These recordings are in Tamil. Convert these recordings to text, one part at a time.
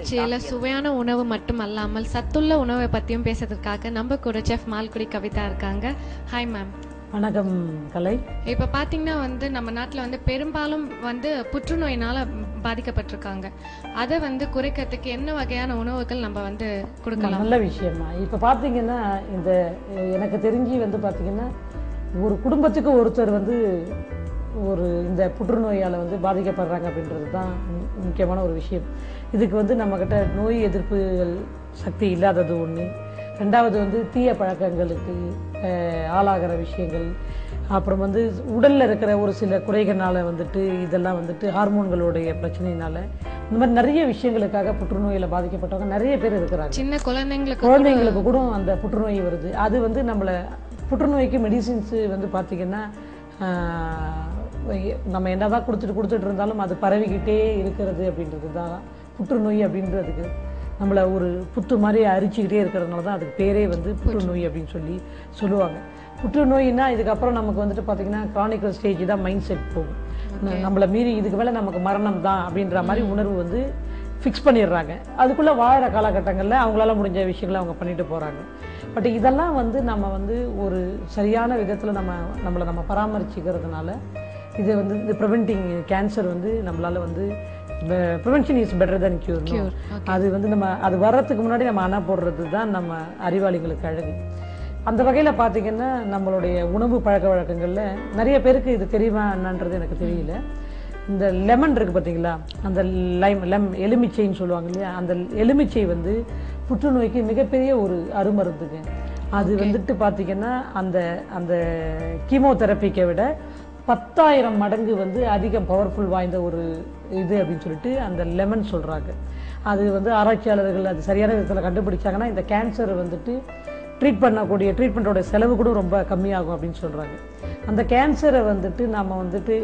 நிகழ்ச்சியில சுவையான உணவு மட்டும் அல்லாமல் சத்துள்ள உணவை பத்தியும் பேசுறதுக்காக நம்ம கூட செஃப் மால்குடி கவிதா இருக்காங்க. ஹாய் மேம் வணக்கம் கலை. இப்ப பாத்தீங்கன்னா வந்து நம்ம நாட்டுல வந்து பெரும்பாலும் வந்து புற்றுநோயினால பாதிக்கப்பட்டிருக்காங்க. அதை வந்து குறைக்கிறதுக்கு என்ன வகையான உணவுகள் நம்ம வந்து கொடுக்கலாம்? நல்ல விஷயமா. இப்போ பார்த்தீங்கன்னா இந்த எனக்கு தெரிஞ்சு வந்து பார்த்தீங்கன்னா ஒரு குடும்பத்துக்கு ஒருத்தர் வந்து ஒரு இந்த புற்றுநோயால் வந்து பாதிக்கப்படுறாங்க அப்படின்றது தான் முக்கியமான ஒரு விஷயம். இதுக்கு வந்து நம்மக்கிட்ட நோய் எதிர்ப்புகள் சக்தி இல்லாதது ஒன்று ரெண்டாவது வந்து தீய பழக்கங்களுக்கு ஆளாகிற விஷயங்கள். அப்புறம் வந்து உடலில் இருக்கிற ஒரு சில குறைகள்னால வந்துட்டு இதெல்லாம் வந்துட்டு ஹார்மோன்களுடைய பிரச்சனையினால இந்த மாதிரி நிறைய விஷயங்களுக்காக புற்றுநோயில் பாதிக்கப்பட்டவங்க நிறைய பேர் இருக்கிறாங்க. சின்ன குழந்தைங்களுக்கு குழந்தைங்களுக்கு கூட அந்த புற்றுநோய் வருது. அது வந்து நம்மளை புற்றுநோய்க்கு மெடிசின்ஸு வந்து பார்த்திங்கன்னா நம்ம என்னதான் கொடுத்துட்டு கொடுத்துட்டு இருந்தாலும் அது பரவிக்கிட்டே இருக்கிறது அப்படின்றது தான் புற்றுநோய் அப்படின்றதுக்கு. நம்மளை ஒரு புத்து மாதிரி அரிச்சுக்கிட்டே இருக்கிறதுனால தான் அதுக்கு பேரே வந்து புற்றுநோய் அப்படின்னு சொல்லி சொல்லுவாங்க. புற்றுநோய்னா இதுக்கப்புறம் நமக்கு வந்துட்டு பார்த்திங்கன்னா க்ரானிக்கல் ஸ்டேஜ் தான் மைண்ட் செட் போகும். நம்மளை மீறி இதுக்கு மேலே நமக்கு மரணம் தான் அப்படின்ற மாதிரி உணர்வு வந்து ஃபிக்ஸ் பண்ணிடுறாங்க. அதுக்குள்ளே வாழற காலகட்டங்களில் அவங்களால முடிஞ்ச விஷயங்களை அவங்க பண்ணிட்டு போகிறாங்க பட் இதெல்லாம் வந்து நம்ம வந்து ஒரு சரியான விதத்தில் நம்ம நம்மளை நம்ம பராமரிச்சுக்கிறதுனால இது வந்து இந்த ப்ரிவென்டிங் கேன்சர் வந்து நம்மளால வந்து prevention is better cure no? அது வந்து நம்ம அது வர்றதுக்கு முன்னாடி நம்ம அணை போடுறது தான் நம்ம அறிவாளிகளுக்கு அழகு. அந்த வகையில் பார்த்தீங்கன்னா நம்மளுடைய உணவு பழக்க வழக்கங்களில் நிறைய பேருக்கு இது தெரியுமா என்னன்றது எனக்கு தெரியல. இந்த லெமன் இருக்கு பார்த்தீங்களா அந்த லைம் லெம் எலுமிச்சைன்னு சொல்லுவாங்க இல்லையா? அந்த எலுமிச்சை வந்து புற்றுநோய்க்கு மிகப்பெரிய ஒரு அருமருந்துங்க. அது வந்துட்டு பார்த்தீங்கன்னா அந்த அந்த கீமோதெரப்பிக்கை விட பத்தாயிரம் மடங்கு வந்து அதிகம் பவர்ஃபுல் வாய்ந்த ஒரு இது அப்படின்னு சொல்லிட்டு அந்த லெமன் சொல்கிறாங்க அது வந்து ஆராய்ச்சியாளர்கள் அது சரியான விதத்தில் கண்டுபிடிச்சாங்கன்னா இந்த கேன்சர் வந்துட்டு ட்ரீட் பண்ணக்கூடிய ட்ரீட்மெண்ட்டோட செலவு கூட ரொம்ப கம்மியாகும் அப்படின்னு சொல்கிறாங்க அந்த கேன்சரை வந்துட்டு நம்ம வந்துட்டு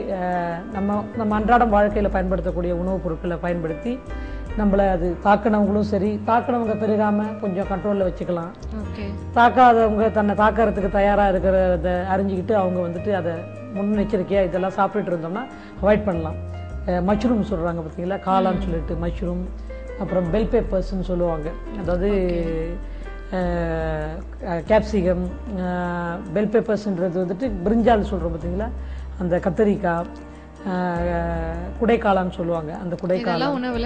நம்ம நம்ம அன்றாடம் வாழ்க்கையில் பயன்படுத்தக்கூடிய உணவுப் பொருட்களை பயன்படுத்தி நம்மளை அது தாக்குனவங்களும் சரி தாக்குனவங்க பெருகாமல் கொஞ்சம் கண்ட்ரோலில் வச்சுக்கலாம். ஓகே தாக்காதவங்க தன்னை தாக்கறதுக்கு தயாராக இருக்கிறத அறிஞ்சிக்கிட்டு அவங்க வந்துட்டு அதை முன்னெச்சரிக்கையாக இதெல்லாம் சாப்பிட்டுட்டு இருந்தோம்னா அவாய்ட் பண்ணலாம். மஷ்ரூம் சொல்கிறாங்க பார்த்தீங்களா காளான்னு சொல்லிட்டு மஷ்ரூம் அப்புறம் பெல் பேப்பர்ஸ்னு சொல்லுவாங்க. அதாவது கேப்சிகம் பெல் பேப்பர்ஸ்ன்றது வந்துட்டு பிரிஞ்சால் சொல்கிறோம் பார்த்தீங்களா அந்த கத்தரிக்காய் அஹ், குடைக்காளான்னு சொல்லுவாங்க. அந்த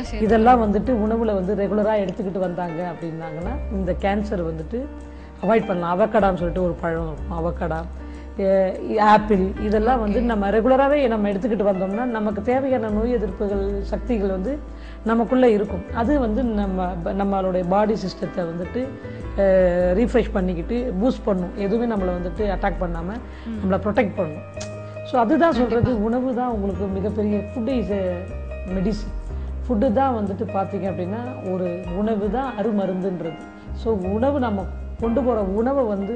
சே இதெல்லாம் வந்துட்டு உணவுல வந்து ரெகுலராக எடுத்துக்கிட்டு வந்தாங்க அப்படின்னாங்கன்னா இந்த கேன்சர் வந்துட்டு அவாய்ட் பண்ணலாம். அவக்கடான்னு சொல்லிட்டு ஒரு பழம் இருக்கும் அவக்கடா ஆப்பிள் இதெல்லாம் வந்து நம்ம ரெகுலராகவே நம்ம எடுத்துக்கிட்டு வந்தோம்னா நமக்கு தேவையான நோய் எதிர்ப்புகள் சக்திகள் வந்து நமக்குள்ளே இருக்கும். அது வந்து நம்ம நம்மளுடைய பாடி சிஸ்டத்தை வந்துட்டு ரீஃப்ரெஷ் பண்ணிக்கிட்டு பூஸ்ட் பண்ணும். எதுவுமே நம்மளை வந்துட்டு அட்டாக் பண்ணாமல் நம்மளை ப்ரொடெக்ட் பண்ணும். ஸோ அதுதான் சொல்கிறது உணவு தான் உங்களுக்கு மிகப்பெரிய ஃபுட்டு இஸ் மெடிசன் ஃபுட்டு தான் வந்துட்டு பார்த்தீங்க அப்படின்னா ஒரு உணவு தான் அருமருந்துன்றது. ஸோ உணவு நம்ம கொண்டு போகிற உணவை வந்து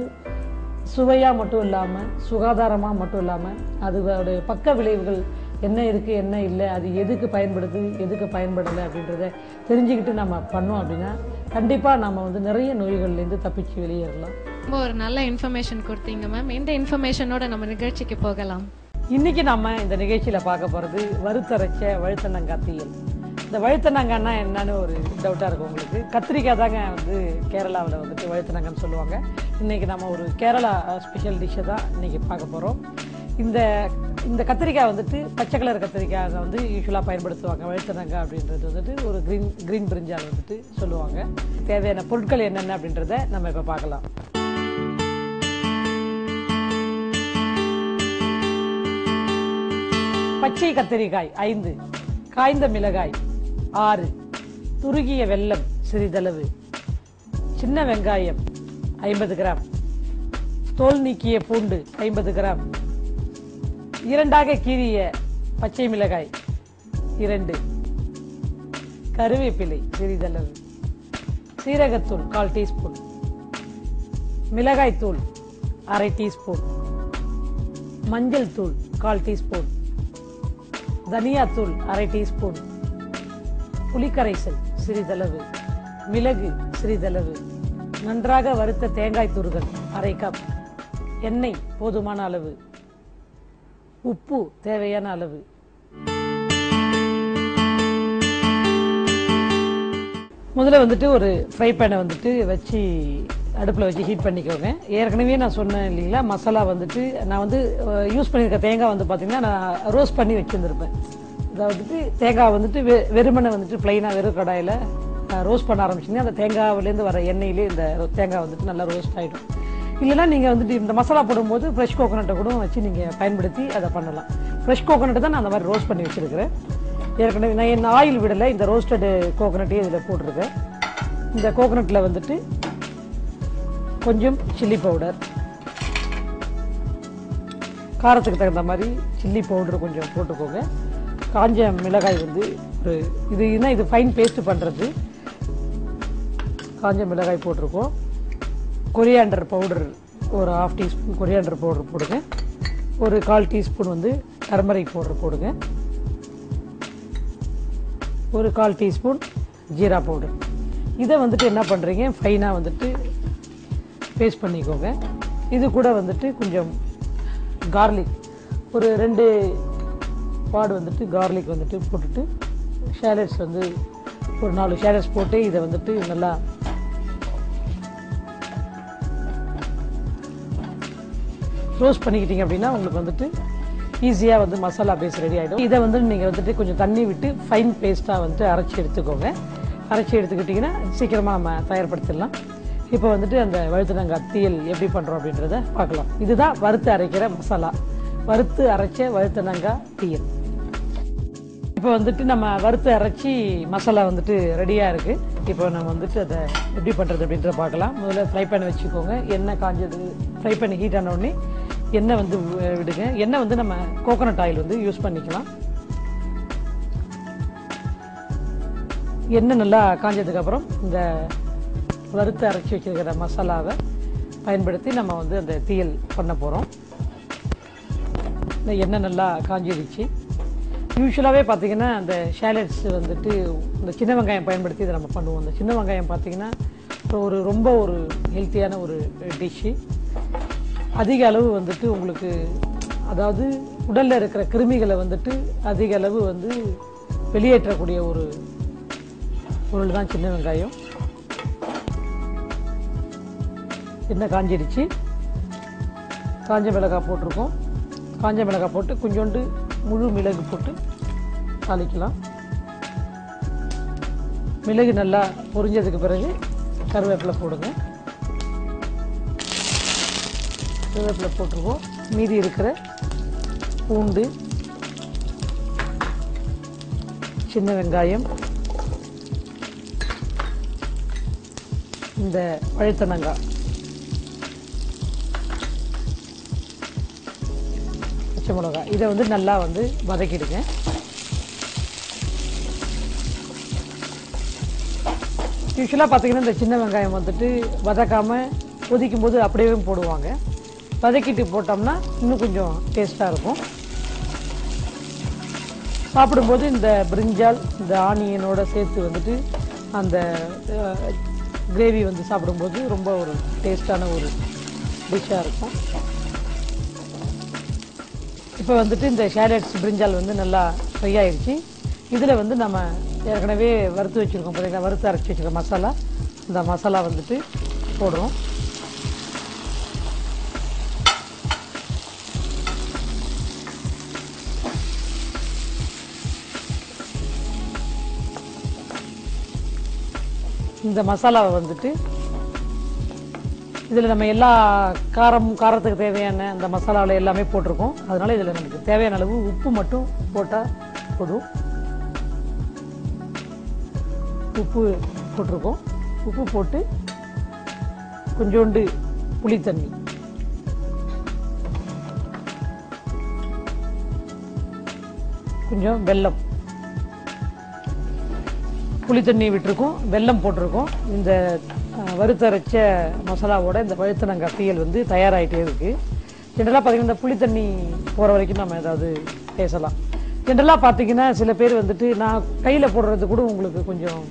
சுவையாக மட்டும் இல்லாமல் சுகாதாரமாக மட்டும் இல்லாமல் அதோடைய பக்க விளைவுகள் என்ன இருக்குது என்ன இல்லை அது எதுக்கு பயன்படுது எதுக்கு பயன்படலை அப்படின்றத தெரிஞ்சுக்கிட்டு நம்ம பண்ணோம் அப்படின்னா கண்டிப்பாக நம்ம வந்து நிறைய நோய்கள்லேருந்து தப்பிச்சு வெளியேறலாம். ரொம்ப ஒரு நல்ல இன்ஃபர்மேஷன் கொடுத்தீங்க மேம் இந்த இன்ஃபர்மேஷனோட நம்ம நிகழ்ச்சிக்கு போகலாம். இன்னைக்கு நம்ம இந்த நிகழ்ச்சியில பார்க்க போறது வறுத்தரைச்ச வழுத்தனங்காய் தீயல் இந்த வழுத்தனங்காய்னா என்னன்னு ஒரு டவுட்டாக இருக்கும் உங்களுக்கு. கத்திரிக்காய் தாங்க வந்து கேரளாவில் வந்துட்டு வழுத்தனங்கன்னு சொல்லுவாங்க. இன்றைக்கி நம்ம ஒரு கேரளா ஸ்பெஷல் டிஷ்ஷை தான் இன்றைக்கி பார்க்க போகிறோம் இந்த இந்த கத்திரிக்காய் வந்துட்டு பச்சை கலர் கத்திரிக்காய் வந்து யூஸ்வலாக பயன்படுத்துவாங்க. வழுத்தனங்காய் அப்படின்றது வந்துட்டு ஒரு க்ரீன் க்ரீன் பிரிஞ்சால் வந்துட்டு சொல்லுவாங்க. தேவையான பொருட்கள் என்னென்ன அப்படின்றத நம்ம இப்போ பார்க்கலாம். பச்சை கத்திரிக்காய் ஐந்து காய்ந்த மிளகாய் ஆறு. துருகிய வெல்லம் சிறிதளவு. சின்ன வெங்காயம் ஐம்பது கிராம். தோல் நீக்கிய பூண்டு ஐம்பது கிராம். இரண்டாக கீறிய பச்சை மிளகாய் இரண்டு. கருவேப்பிலை சிறிதளவு. சீரகத்தூள் கால் டீஸ்பூன். மிளகாய்த்தூள் அரை டீஸ்பூன். மஞ்சள் தூள் கால் டீஸ்பூன். தனியாத்தூள் அரை டீஸ்பூன். புளிக்கரைசல் சிறிதளவு மிளகு சிறிதளவு நன்றாக வறுத்த தேங்காய் துருகல் அரை கப் எண்ணெய் போதுமான அளவு உப்பு தேவையான அளவு. முதல்ல வந்துட்டு ஒரு ஃப்ரை பேனை வந்துட்டு வச்சு அடுப்பில் வச்சு ஹீட் பண்ணிக்கோங்க. ஏற்கனவே நான் சொன்னேன் இல்லைங்களா மசாலா வந்துட்டு நான் வந்து யூஸ் பண்ணியிருக்க தேங்காய் வந்து பார்த்திங்கன்னா நான் ரோஸ்ட் பண்ணி வச்சுருந்துருப்பேன். அதாவது தேங்காய் வந்துட்டு வெ வெறுமனை வந்துட்டு ப்ளைனாக வெறும் கடாயில் ரோஸ்ட் பண்ண ஆரம்பிச்சிங்கன்னா அந்த தேங்காவிலேருந்து வர எண்ணெயிலே இந்த தேங்காய் வந்துட்டு நல்லா ரோஸ்ட் ஆகிடும் இல்லைன்னா நீங்கள் வந்துட்டு இந்த மசாலா போடும்போது ஃப்ரெஷ் கோகோனட்டை கூட வச்சு நீங்கள் பயன்படுத்தி அதை பண்ணலாம். ஃப்ரெஷ் கோகோனட்டை தான் நான் அந்த மாதிரி ரோஸ்ட் பண்ணி வச்சுருக்கிறேன். ஏற்கனவே நான் என் ஆயில் விடலை இந்த ரோஸ்டடு கோகோனட்டையே இதில் போட்டிருக்கேன். இந்த கோகோனட்டில் வந்துட்டு கொஞ்சம் சில்லி பவுடர் காரத்துக்கு தகுந்த மாதிரி சில்லி பவுடர் கொஞ்சம் போட்டுக்கோங்க. காஞ்ச மிளகாய் வந்து ஒரு இது என்ன இது ஃபைன் பேஸ்ட் பண்ணுறது காஞ்ச மிளகாய் போட்டிருக்கோம். கொரியாண்டர் பவுடர் ஒரு ஹாஃப் டீஸ்பூன் கொரியாண்டர் பவுடர் போடுங்க. ஒரு கால் டீஸ்பூன் வந்து டர்மரிக் பவுடர் போடுங்க. ஒரு கால் டீஸ்பூன் ஜீரா பவுடர் இதை வந்துட்டு என்ன பண்ணுறீங்க ஃபைனாக வந்துட்டு பேஸ்ட் பண்ணிக்கோங்க. இது கூட வந்துட்டு கொஞ்சம் கார்லிக் ஒரு ரெண்டு பாடு வந்துட்டு கார்லிக் வந்துட்டு போட்டுட்டு ஷேலட்ஸ் வந்து ஒரு நாலு ஷேலட்ஸ் போட்டு இதை வந்துட்டு நல்லா ரோஸ்ட் பண்ணிக்கிட்டீங்க அப்படின்னா உங்களுக்கு வந்துட்டு ஈஸியாக வந்து மசாலா பேஸ்ட் ரெடி ஆகிடும் இதை வந்து நீங்கள் வந்துட்டு கொஞ்சம் தண்ணி விட்டு ஃபைன் பேஸ்ட்டாக வந்துட்டு அரைச்சி எடுத்துக்கோங்க. அரைச்சி எடுத்துக்கிட்டிங்கன்னா சீக்கிரமாக நம்ம தயார்படுத்திடலாம். இப்போ வந்துட்டு அந்த வழுத்துனங்காய் தீயல் எப்படி பண்ணுறோம் அப்படின்றத பார்க்கலாம். இதுதான் வறுத்து அரைக்கிற மசாலா. வறுத்து அரைச்ச வழுத்துனங்காய் தீயல். இப்போ வந்துட்டு நம்ம வறுத்து அரைச்சி மசாலா வந்துட்டு ரெடியாக இருக்குது இப்போ நம்ம வந்துட்டு அதை எப்படி பண்ணுறது அப்படின்றத பார்க்கலாம். முதல்ல ஃப்ரை பண்ண வச்சுக்கோங்க. எண்ணெய் காஞ்சது ஃப்ரை பண்ணி ஹீட் ஆன உடனே எண்ணெய் வந்து வி- விடுங்க. எண்ணெய் வந்து நம்ம கோகோனட் ஆயில் வந்து யூஸ் பண்ணிக்கலாம். எண்ணெய் நல்லா காஞ்சதுக்கப்புறம் இந்த வறுத்து அரைச்சி வச்சிருக்கிற மசாலாவை பயன்படுத்தி நம்ம வந்து அந்த தீயல் பண்ண போகிறோம் இந்த எண்ணெய் நல்லா காஞ்சிடுச்சு யூஸ்வலாகவே பார்த்திங்கன்னா அந்த ஷேலட்ஸ் வந்துட்டு இந்த சின்ன வெங்காயம் பயன்படுத்தி இதை நம்ம பண்ணுவோம். இந்த சின்ன வெங்காயம் பார்த்தீங்கன்னா ஒரு ரொம்ப ஒரு ஹெல்த்தியான ஒரு டிஷ்ஷு அதிக அளவு வந்துட்டு உங்களுக்கு அதாவது உடலில் இருக்கிற கிருமிகளை வந்துட்டு அதிக அளவு வந்து வெளியேற்றக்கூடிய ஒரு பொருள் தான் சின்ன வெங்காயம். சின்ன காஞ்சிடுச்சு. காஞ்ச மிளகாய் போட்டிருக்கோம். காஞ்ச மிளகாய் போட்டு கொஞ்சோண்டு முழு மிளகு போட்டு தாளிக்கலாம். மிளகு நல்லா பொரிஞ்சதுக்கு பிறகு கருவேப்பிலை போடுங்க. கருவேப்பிலை போட்டுருவோம். மீதி இருக்கிற பூண்டு சின்ன வெங்காயம் இந்த பழுத்தனங்காய் பச்சை மிளகாய். இதை வந்து நல்லா வந்து வதக்கிடுங்க. யூஸ்வலாக பார்த்திங்கன்னா இந்த சின்ன வெங்காயம் வந்துட்டு வதக்காமல் கொதிக்கும் போது அப்படியே போடுவாங்க. வதக்கிட்டு போட்டோம்னா இன்னும் கொஞ்சம் டேஸ்ட்டாக இருக்கும். சாப்பிடும்போது இந்த பிரிஞ்சால் இந்த ஆனியனோட சேர்த்து வந்துட்டு அந்த கிரேவி வந்து சாப்பிடும்போது ரொம்ப ஒரு டேஸ்டான ஒரு டிஷ்ஷாக இருக்கும். இப்போ வந்துட்டு இந்த ஷேடட்ஸ் பிரிஞ்சால் வந்து நல்லா ஃப்ரை ஆயிடுச்சு இதில் வந்து நம்ம ஏற்கனவே வறுத்து வச்சுருக்கோம் பார்த்தீங்கன்னா வறுத்து அரைச்சி வச்சுருக்க மசாலா. இந்த மசாலா வந்துட்டு போடுறோம். இந்த மசாலாவை வந்துட்டு இதில் நம்ம எல்லா காரம் காரத்துக்கு தேவையான அந்த மசாலாவில் எல்லாமே போட்டிருக்கோம். அதனால் இதில் நமக்கு தேவையான அளவு உப்பு மட்டும் போட்டால் போதும். உப்பு போட்டிருக்கோம். உப்பு போட்டு கொஞ்சோண்டு புளித்தண்ணி கொஞ்சம் வெல்லம். புளித்தண்ணி விட்டுருக்கோம். வெல்லம் போட்டிருக்கோம். இந்த வறுத்தரைச்ச மசாலாவோட இந்த பழுத்தனங்காய் தீயல் வந்து தயாராகிட்டே இருக்குது ஜென்ரலாக பார்த்தீங்கன்னா இந்த புளி தண்ணி போகிற வரைக்கும் நம்ம ஏதாவது பேசலாம். ஜென்ரலாக பார்த்தீங்கன்னா சில பேர் வந்துட்டு நான் கையில் போடுறது கூட உங்களுக்கு கொஞ்சம்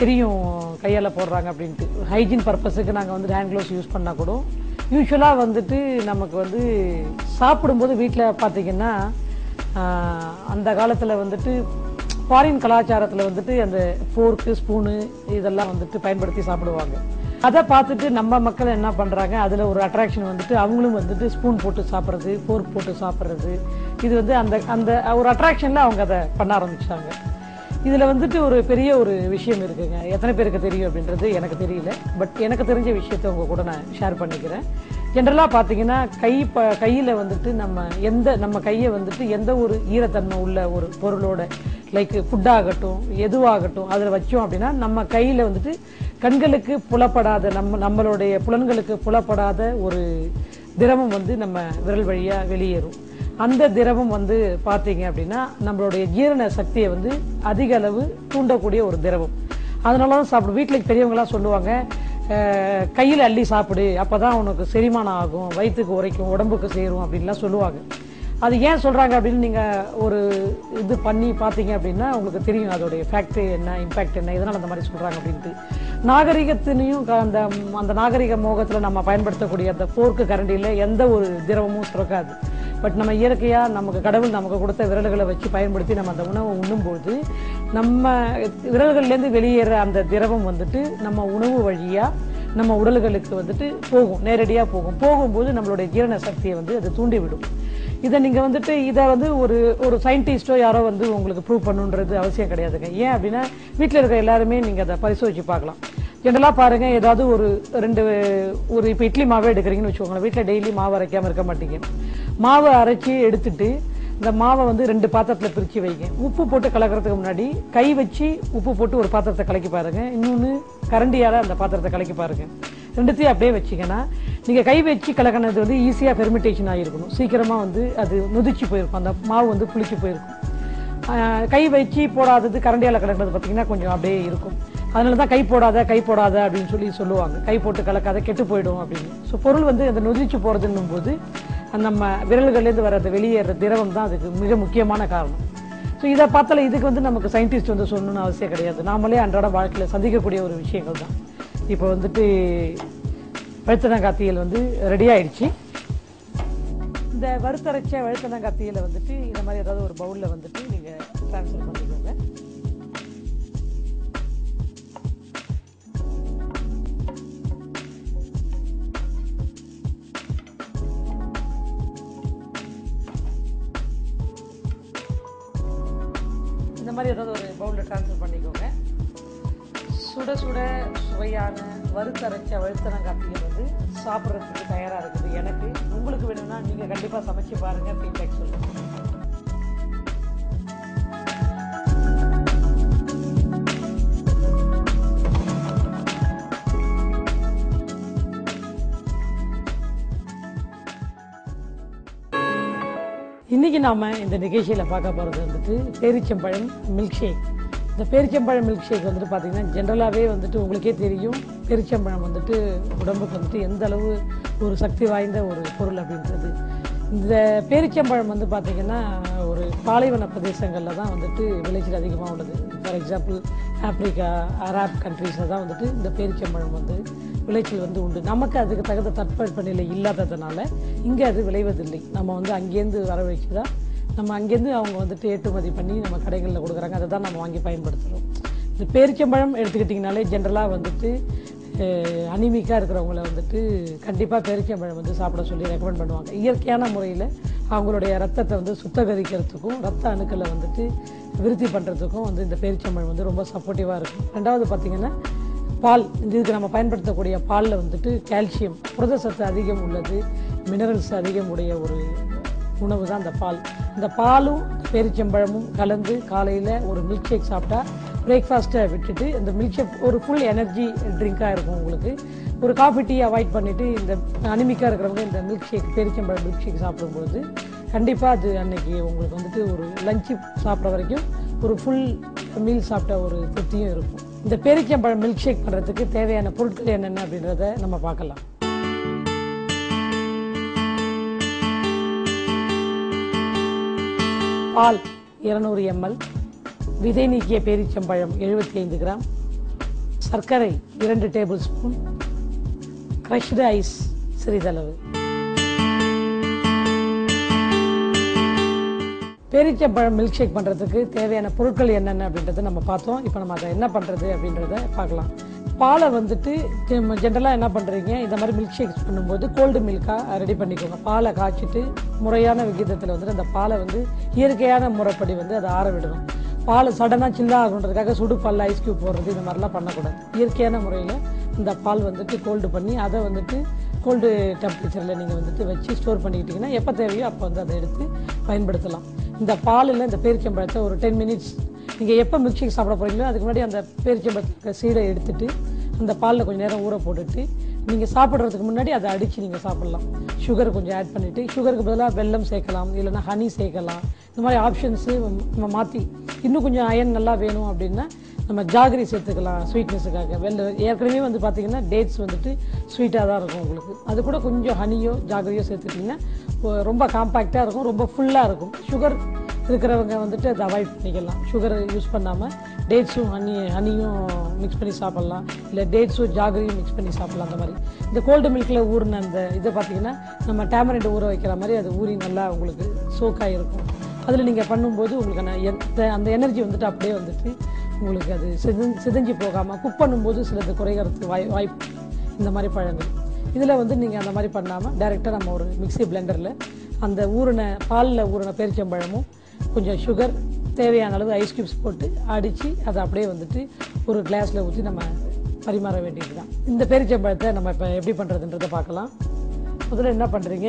தெரியும் கையால் போடுறாங்க அப்படின்ட்டு. ஹைஜீன் பர்பஸுக்கு நாங்கள் வந்து ஹேண்ட் க்ளவுஸ் யூஸ் பண்ணால் கூட யூஸ்வலாக வந்துட்டு நமக்கு வந்து சாப்பிடும்போது வீட்டில் பார்த்தீங்கன்னா அந்த காலத்தில் வந்துட்டு ஃபாரின் கலாச்சாரத்தில் வந்துட்டு அந்த ஃபோர்க்கு ஸ்பூனு இதெல்லாம் வந்துட்டு பயன்படுத்தி சாப்பிடுவாங்க. அதை பார்த்துட்டு நம்ம மக்கள் என்ன பண்ணுறாங்க அதில் ஒரு அட்ராக்ஷன் வந்துட்டு அவங்களும் வந்துட்டு ஸ்பூன் போட்டு சாப்பிட்றது ஃபோர்க் போட்டு சாப்பிட்றது. இது வந்து அந்த அந்த ஒரு அட்ராக்ஷனில் அவங்க அதை பண்ண ஆரம்பிச்சாங்க இதில் வந்துட்டு ஒரு பெரிய ஒரு விஷயம் இருக்குங்க. எத்தனை பேருக்கு தெரியும் அப்படின்றது எனக்கு தெரியல. பட் எனக்கு தெரிஞ்ச விஷயத்தை உங்கள் கூட நான் ஷேர் பண்ணிக்கிறேன். ஜென்ரலாக பார்த்தீங்கன்னா கை ப கையில் வந்துட்டு நம்ம எந்த நம்ம கையை வந்துட்டு எந்த ஒரு ஈரத்தன்மை உள்ள ஒரு பொருளோட லைக் ஃபுட்டாகட்டும் எதுவாகட்டும் அதில் வச்சோம் அப்படின்னா நம்ம கையில் வந்துட்டு கண்களுக்கு புலப்படாத நம்ம நம்மளுடைய புலன்களுக்கு புலப்படாத ஒரு திரவம் வந்து நம்ம விரல் வழியாக வெளியேறும். அந்த திரவம் வந்து பார்த்தீங்க அப்படின்னா நம்மளுடைய ஜீரண சக்தியை வந்து அதிக அளவு தூண்டக்கூடிய ஒரு திரவம். அதனால தான் சாப்பிடும் வீட்டில் பெரியவங்களாம் சொல்லுவாங்க கையில் அள்ளி சாப்பிடு அப்போ தான் உனக்கு செரிமானம் ஆகும் வயிற்றுக்கு உரைக்கும் உடம்புக்கு சேரும் அப்படின்லாம் சொல்லுவாங்க. அது ஏன் சொல்கிறாங்க அப்படின்னு நீங்கள் ஒரு இது பண்ணி பார்த்தீங்க அப்படின்னா உங்களுக்கு தெரியும் அதோடைய ஃபேக்ட் என்ன இம்பேக்ட் என்ன இதனால் அந்த மாதிரி சொல்கிறாங்க அப்படின்ட்டு. நாகரிகத்தினையும் க- அந்த அந்த நாகரிக மோகத்தில் நம்ம பயன்படுத்தக்கூடிய அந்த போர்க்கு கரண்டியில் எந்த ஒரு திரவமும் சுரக்காது. பட் நம்ம இயற்கையாக நமக்கு கடவுள் நமக்கு கொடுத்த விரல்களை வச்சு பயன்படுத்தி நம்ம அந்த உணவை உண்ணும்போது நம்ம விரல்கள்லேருந்து வெளியேற அந்த திரவம் வந்துட்டு நம்ம உணவு வழியாக நம்ம உடல்களுக்கு வந்துட்டு போகும் நேரடியாக போகும். போகும்போது நம்மளுடைய ஜீரண சக்தியை வந்து அது தூண்டிவிடும். இதை நீங்கள் வந்துட்டு இதை வந்து ஒரு ஒரு சயின்டிஸ்டோ யாரோ வந்து உங்களுக்கு ப்ரூவ் பண்ணுன்றது அவசியம் கிடையாதுங்க. ஏன் அப்படின்னா வீட்டில் இருக்க எல்லாருமே நீங்கள் அதை பரிசோதிச்சு பார்க்கலாம். ஜென்ரலாக பாருங்கள் ஏதாவது ஒரு ரெண்டு ஒரு இப்போ இட்லி மாவே எடுக்கிறீங்கன்னு வச்சுக்கோங்களேன். வீட்டில் டெய்லி மாவு அரைக்காமல் இருக்க மாட்டீங்க. மாவை அரைச்சி எடுத்துட்டு இந்த மாவை வந்து ரெண்டு பாத்திரத்தில் பிரித்து வைங்க. உப்பு போட்டு கலக்கிறதுக்கு முன்னாடி கை வச்சு உப்பு போட்டு ஒரு பாத்திரத்தை கலக்கி பாருங்க. இன்னொன்று கரண்டியால் அந்த பாத்திரத்தை கலக்கி பாருங்க. ரெண்டுத்தையும் அப்படியே வச்சிங்கன்னா நீங்கள் கை வச்சு கலக்கினது வந்து ஈஸியாக ஃபெர்மிட்டேஷன் ஆகிருக்கணும் சீக்கிரமாக வந்து அது நொதிச்சு போயிருக்கும். அந்த மாவு வந்து புளிச்சு போயிருக்கும். கை வச்சு போடாதது கரண்டியால் கலக்கிறது பார்த்தீங்கன்னா கொஞ்சம் அப்படியே இருக்கும். அதனால தான் கை போடாத கை போடாத அப்படின்னு சொல்லி சொல்லுவாங்க. கை போட்டு கலக்காத கெட்டு போயிடும் அப்படின்னு. ஸோ பொருள் வந்து அந்த நொதிச்சு போகிறதுன்னும் போது நம்ம விரல்கள்லேருந்து வர வெளியேற திரவம் தான் அதுக்கு மிக முக்கியமான காரணம். ஸோ இதை பார்த்தால இதுக்கு வந்து நமக்கு சயின்டிஸ்ட் வந்து சொல்லணும்னு அவசியம் கிடையாது. நாமளே அன்றாட வாழ்க்கையில் சந்திக்கக்கூடிய ஒரு விஷயங்கள் தான். இப்போ வந்துட்டு வழுத்தனங்காத்தியல் வந்து ரெடி ஆயிடுச்சு. இந்த வறுத்தரைச்ச வழுத்தனங்காத்தியில் வந்துட்டு இந்த மாதிரி ஏதாவது ஒரு பவுலில் வந்துட்டு நீங்கள் ட்ரான்ஸ்ஃபர் பண்ணிக்கோங்க. மாதிரி ஏதாவது ஒரு பவுலில் ட்ரான்ஸ்ஃபர் பண்ணிக்கோங்க. சுட சுட சுவையான வறுத்தரைச்ச வழுத்தனங்காத்தியில் வந்து சாப்பிட்றதுக்கு தயாராக இருக்குது. எனக்கு உங்களுக்கு வேணும்னா நீங்கள் கண்டிப்பாக சமைச்சு பாருங்கள் ஃபீட்பேக் சொல்லுங்கள் இன்னைக்கு நாம இந்த நிகழ்ச்சியில பார்க்க போறது வந்துட்டு பேரிச்சம்பழம் மில்க் ஷேக் இந்த பேரிச்சம்பழம் மில்க் ஷேக் வந்துட்டு பார்த்தீங்கன்னா ஜென்ரலாகவே வந்துட்டு உங்களுக்கே தெரியும். பேரிச்சம்பழம் வந்துட்டு உடம்புக்கு வந்துட்டு எந்த அளவு ஒரு சக்தி வாய்ந்த ஒரு பொருள் அப்படின்றது. இந்த பேரிச்சம்பழம் வந்து பார்த்தீங்கன்னா ஒரு பாலைவன பிரதேசங்களில் தான் வந்துட்டு விளைச்சல் அதிகமாக உள்ளது. ஃபார் எக்ஸாம்பிள் ஆப்பிரிக்கா அராப் கண்ட்ரீஸில் தான் வந்துட்டு இந்த பேரிச்சம்பழம் வந்து விளைச்சல் வந்து உண்டு. நமக்கு அதுக்கு தகுந்த தட்பவெப்பநிலை இல்லாததுனால இங்கே அது விளைவதில்லை. நம்ம வந்து அங்கேருந்து வர வச்சு தான் நம்ம அங்கேருந்து அவங்க வந்துட்டு ஏற்றுமதி பண்ணி நம்ம கடைகளில் கொடுக்குறாங்க. அதை தான் நம்ம வாங்கி பயன்படுத்துகிறோம் இந்த பேரிச்சம்பழம் எடுத்துக்கிட்டிங்கனாலே ஜென்ரலாக வந்துட்டு அனிமிக்காக இருக்கிறவங்கள வந்துட்டு கண்டிப்பாக பேரிச்சம்பழம் வந்து சாப்பிட சொல்லி ரெக்கமெண்ட் பண்ணுவாங்க. இயற்கையான முறையில் அவங்களுடைய ரத்தத்தை வந்து சுத்தகரிக்கிறதுக்கும் ரத்த அணுக்களை வந்துட்டு விருத்தி பண்ணுறதுக்கும் வந்து இந்த பேரிச்சம்பழம் வந்து ரொம்ப சப்போர்ட்டிவாக இருக்கும். ரெண்டாவது பார்த்திங்கன்னா பால் இந்த இதுக்கு நம்ம பயன்படுத்தக்கூடிய பாலில் வந்துட்டு கால்சியம் புரத சத்து அதிகம் உள்ளது மினரல்ஸ் அதிகம் உடைய ஒரு உணவு தான் அந்த பால். இந்த பாலும் பேரிச்சம்பழமும் கலந்து காலையில் ஒரு மில்க் ஷேக் சாப்பிட்டா பிரேக்ஃபாஸ்ட்டை விட்டுட்டு இந்த மில்க் ஷேக் ஒரு ஃபுல் எனர்ஜி ட்ரிங்காக இருக்கும் உங்களுக்கு. ஒரு காஃபி டீ அவாய்ட் பண்ணிவிட்டு இந்த அனிமிக்காக இருக்கிறவங்க இந்த மில்க் ஷேக் பேரிச்சம்பழம் மில்க் ஷேக் சாப்பிடும்போது கண்டிப்பாக அது அன்னைக்கு உங்களுக்கு வந்துட்டு ஒரு லஞ்சு சாப்பிட்ற வரைக்கும் ஒரு ஃபுல் மீல் சாப்பிட்ட ஒரு திருப்தியும் இருக்கும். இந்த பேரிச்சம்பழம் மில்க் ஷேக் பண்ணுறதுக்கு தேவையான பொருட்கள் என்னென்ன அப்படின்றத நம்ம பார்க்கலாம். பால் இருநூறு எம்எல் விதை நீக்கிய பேரிச்சம்பழம் எழுபத்தி ஐந்து கிராம் சர்க்கரை இரண்டு டேபிள் ஸ்பூன் க்ரஷ்டு ஐஸ் சிறிதளவு. பேரிச்சம்பழம் மில்க் ஷேக் பண்ணுறதுக்கு தேவையான பொருட்கள் என்னென்ன அப்படின்றத நம்ம பார்த்தோம். இப்போ நம்ம அதை என்ன பண்ணுறது அப்படின்றத பார்க்கலாம். பாலை வந்துட்டு ஜென்ரலாக என்ன பண்ணுறீங்க இந்த மாதிரி மில்க் ஷேக்ஸ் பண்ணும்போது கோல்டு மில்காக ரெடி பண்ணிக்கோங்க. பாலை காய்ச்சிட்டு முறையான விகிதத்தில் வந்துட்டு அந்த பாலை வந்து இயற்கையான முறைப்படி வந்து அதை ஆற விடணும். பால் சடனாக சில்லாக ஆகுன்றதுக்காக சுடு பால் ஐஸ் கியூப் போடுறது இந்த மாதிரிலாம் பண்ணக்கூடாது. இயற்கையான முறையில் இந்த பால் வந்துட்டு கோல்டு பண்ணி அதை வந்துட்டு கோல்டு டெம்பரேச்சரில் நீங்கள் வந்துட்டு வச்சு ஸ்டோர் பண்ணிக்கிட்டிங்கன்னா எப்போ தேவையோ அப்போ வந்து அதை எடுத்து பயன்படுத்தலாம். இந்த பாலில் இந்த பேரிச்சம்பழத்தை ஒரு டென் மினிட்ஸ் நீங்கள் எப்போ மில்க் ஷேக் சாப்பிட போகிறீங்களோ அதுக்கு முன்னாடி அந்த பேரிச்சம்பழத்துக்கு சீடை எடுத்துட்டு அந்த பாலில் கொஞ்சம் நேரம் ஊற போட்டுட்டு நீங்கள் சாப்பிட்றதுக்கு முன்னாடி அதை அடித்து நீங்கள் சாப்பிட்லாம். சுகர் கொஞ்சம் ஆட் பண்ணிவிட்டு சுகருக்கு பதிலாக வெல்லம் சேர்க்கலாம் இல்லைன்னா ஹனி சேர்க்கலாம். இந்த மாதிரி ஆப்ஷன்ஸு நம்ம மாற்றி இன்னும் கொஞ்சம் அயன் நல்லா வேணும் அப்படின்னா நம்ம ஜாகரி சேர்த்துக்கலாம் ஸ்வீட்னஸுக்காக வெள்ள ஏற்கனவே வந்து பார்த்தீங்கன்னா டேட்ஸ் வந்துட்டு ஸ்வீட்டாக தான் இருக்கும் உங்களுக்கு. அது கூட கொஞ்சம் ஹனியோ ஜாகரியோ சேர்த்துட்டிங்கன்னா ரொம்ப காம்பேக்டாக இருக்கும் ரொம்ப ஃபுல்லாக இருக்கும். சுகர் இருக்கிறவங்க வந்துட்டு அதை அவாய்ட் பண்ணிக்கலாம். சுகரை யூஸ் பண்ணாமல் டேட்ஸும் ஹனி ஹனியும் மிக்ஸ் பண்ணி சாப்பிட்லாம். இல்லை டேட்ஸும் ஜாகரியும் மிக்ஸ் பண்ணி சாப்பிட்லாம் அந்த மாதிரி. இந்த கோல்டு மில்கில் ஊறின அந்த இதை பார்த்தீங்கன்னா நம்ம டேமரண்ட் ஊற வைக்கிற மாதிரி அது ஊறி நல்லா உங்களுக்கு சோக்காக இருக்கும் அதில் நீங்கள் பண்ணும்போது உங்களுக்கு அந்த எந்த- அந்த எனர்ஜி வந்துட்டு அப்படியே வந்துட்டு உங்களுக்கு அது சிதஞ்சு சிதஞ்சு போகாமல் குக் பண்ணும்போது சிலது குறைகிறதுக்கு வாய் வாய்ப்பு இந்த மாதிரி பழங்கள். இதில் வந்து நீங்கள் அந்த மாதிரி பண்ணாமல் டைரெக்டாக நம்ம ஒரு மிக்சி பிளெண்டரில் அந்த ஊறின பாலில் ஊறின பேரிச்சம்பழமும் கொஞ்சம் சுகர் தேவையான அளவு ஐஸ் கியூப்ஸ் போட்டு அடித்து அதை அப்படியே வந்துட்டு ஒரு கிளாஸில் ஊற்றி நம்ம பரிமாற வேண்டியது தான் இந்த பேரிச்சம்பழத்தை நம்ம இப்போ எப்படி பண்ணுறதுன்றதை பார்க்கலாம். முதல்ல என்ன பண்ணுறீங்க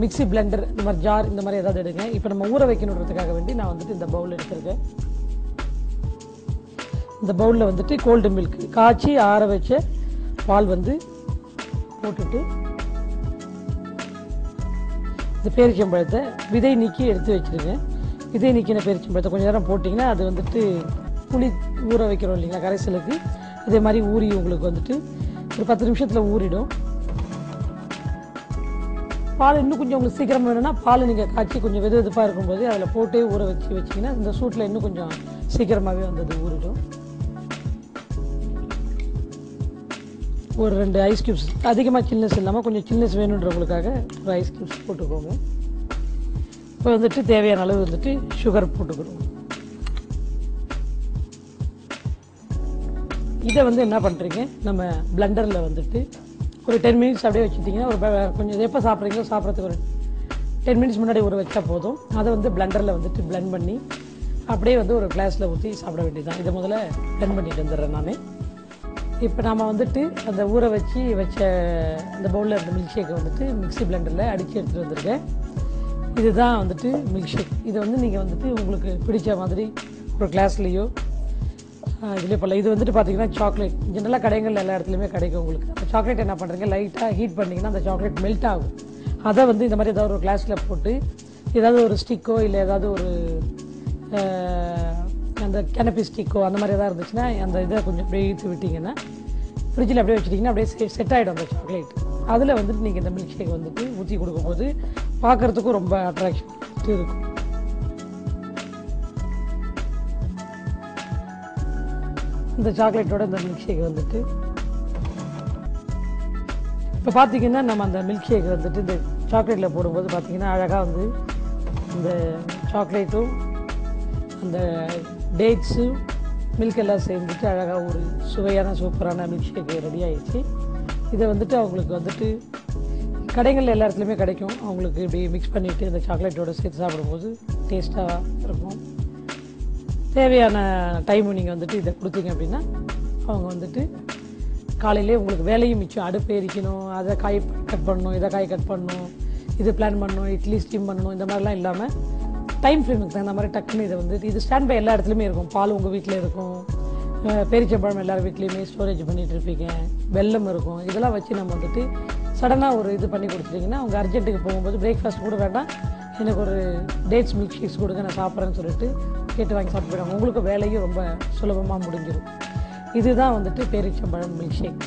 மிக்ஸி பிளெண்டர் இந்த மாதிரி ஜார் இந்த மாதிரி ஏதாவது எடுங்க. இப்போ நம்ம ஊற வைக்கணுன்றதுக்காக வேண்டி நான் வந்துட்டு இந்த பவுல் எடுத்திருக்கேன். இந்த பவுலில் வந்துட்டு கோல்டு மில்க் காய்ச்சி ஆற வச்ச பால் வந்து போட்டுட்டு இந்த பேரிச்சம்பழத்தை விதை நீக்கி எடுத்து வச்சுருங்க. விதை நீக்கின பேரிச்சம்பழத்தை கொஞ்சம் நேரம் போட்டிங்கன்னா அது வந்துட்டு புளி ஊற வைக்கிறோம் இல்லைங்களா கரைசலுக்கு. இதே மாதிரி ஊறி உங்களுக்கு வந்துட்டு ஒரு பத்து நிமிஷத்தில் ஊறிடும். பால் இன்னும் கொஞ்சம் உங்களுக்கு சீக்கிரம் வேணும்னா பால் நீங்கள் காய்ச்சி கொஞ்சம் வெது வெதுப்பாக இருக்கும்போது அதில் போட்டே ஊற வச்சு வச்சிங்கன்னா இந்த சூட்டில் இன்னும் கொஞ்சம் சீக்கிரமாகவே வந்தது ஊறிடும் ஒரு ரெண்டு ஐஸ் கியூப்ஸ் அதிகமாக சில்னஸ் இல்லாமல் கொஞ்சம் சில்னஸ் வேணுன்றவங்களுக்காக ஒரு ஐஸ் கியூப்ஸ் போட்டுக்கோங்க. இப்போ வந்துட்டு தேவையான அளவு வந்துட்டு சுகர் போட்டுக்கிறோம் இதை வந்து என்ன பண்ணுறீங்க நம்ம பிளண்டரில் வந்துட்டு ஒரு டென் மினிட்ஸ் அப்படியே வச்சுட்டிங்கன்னா ஒரு கொஞ்சம் எப்போ சாப்பிட்றீங்களோ சாப்பிட்றதுக்கு ஒரு டென் மினிட்ஸ் முன்னாடி ஊற வச்சா போதும். அதை வந்து பிளெண்டரில் வந்துட்டு பிளெண்ட் பண்ணி அப்படியே வந்து ஒரு கிளாஸில் ஊற்றி சாப்பிட வேண்டியதுதான். இதை முதல்ல பிளெண்ட் பண்ணிட்டு வந்துடுறேன் நான். இப்போ நாம் வந்துட்டு அந்த ஊற வச்சு வச்ச அந்த பவுலில் இருந்த மில்க் ஷேக்கை வந்துட்டு மிக்ஸி பிளெண்டரில் அடித்து எடுத்துகிட்டு வந்திருக்கேன். இதுதான் வந்துட்டு மில்க் ஷேக் இதை வந்து நீங்கள் வந்துட்டு உங்களுக்கு பிடிச்ச மாதிரி ஒரு கிளாஸ்லேயோ இதுலேயே பண்ணலாம் இது வந்துட்டு பார்த்தீங்கன்னா சாக்லேட் ஜென்ரலாக கடைகள் எல்லா இடத்துலையுமே கிடைக்கும் உங்களுக்கு. அந்த சாக்லேட் என்ன பண்ணுறீங்க லைட்டாக ஹீட் பண்ணிங்கன்னா அந்த சாக்லேட் மெல்ட் ஆகும். அதை வந்து இந்த மாதிரி ஏதாவது ஒரு கிளாஸில் போட்டு ஏதாவது ஒரு ஸ்டிக்கோ இல்லை ஏதாவது ஒரு அந்த கெனப்பி ஸ்டிக்கோ அந்த மாதிரி எதாவது இருந்துச்சுன்னா அந்த இதை கொஞ்சம் அப்படியே இழுத்து விட்டிங்கன்னா ஃப்ரிட்ஜில் அப்படியே வச்சுட்டிங்கன்னா அப்படியே செட் ஆகிடும் அந்த சாக்லேட் அதில் வந்துட்டு நீங்கள் இந்த மில்க் ஷேக் வந்துட்டு ஊற்றி கொடுக்கும்போது பார்க்குறதுக்கும் ரொம்ப அட்ராக்ஷன் இருக்கும். இந்த சாக்லேட்டோட இந்த மில்க் ஷேக் வந்துட்டு. இப்போ பார்த்தீங்கன்னா நம்ம அந்த மில்க் ஷேக் வந்துட்டு இந்த சாக்லேட்டில் போடும்போது பார்த்தீங்கன்னா அழகாக வந்து இந்த சாக்லேட்டும் அந்த டேட்ஸும் மில்க் எல்லாம் சேர்ந்துட்டு அழகாக ஒரு சுவையான சூப்பரான மில்க் ஷேக் ரெடி ஆகிடுச்சு இதை வந்துட்டு அவங்களுக்கு வந்துட்டு கடைகளில் எல்லா இடத்துலையுமே கிடைக்கும். அவங்களுக்கு இப்படி மிக்ஸ் பண்ணிவிட்டு இந்த சாக்லேட்டோட சேர்த்து சாப்பிடும்போது டேஸ்ட்டாக இருக்கும். தேவையான டைம் நீங்கள் வந்துட்டு இதை கொடுத்தீங்க அப்படின்னா அவங்க வந்துட்டு காலையிலே உங்களுக்கு வேலையும் மிச்சம். அடுப்பு எரிக்கணும் அதை காய் கட் பண்ணணும் இதை காய் கட் பண்ணணும் இது பிளான் பண்ணணும் இட்லி ஸ்டீம் பண்ணணும் இந்த மாதிரிலாம் இல்லாமல் டைம் ஃப்ரேமுக்கு தகுந்த மாதிரி டக்குன்னு இதை வந்துட்டு இது ஸ்டாண்ட் பை எல்லா இடத்துலையுமே இருக்கும். பால் உங்கள் வீட்டில் இருக்கும். பெரிச்சப்பழம் பேரிச்சம்பழம் எல்லார் வீட்லேயுமே ஸ்டோரேஜ் பண்ணிகிட்டு இருப்பீங்க. வெல்லம் இருக்கும். இதெல்லாம் வச்சு நம்ம வந்துட்டு சடனாக ஒரு இது பண்ணி கொடுத்துட்டிங்கன்னா அவங்க அர்ஜென்ட்டுக்கு போகும்போது பிரேக்ஃபாஸ்ட் கூட வேண்டாம். எனக்கு ஒரு டேட்ஸ் மில்க் ஷேக்ஸ் கொடுங்க நான் சாப்பிட்றேன்னு சொல்லிட்டு கேட்டு வாங்கி சாப்பிட்டு போயிடுவாங்க. உங்களுக்கு வேலையும் ரொம்ப சுலபமாக முடிஞ்சிடும் இதுதான் வந்துட்டு பேரிச்சம்பழம் மில்க் ஷேக்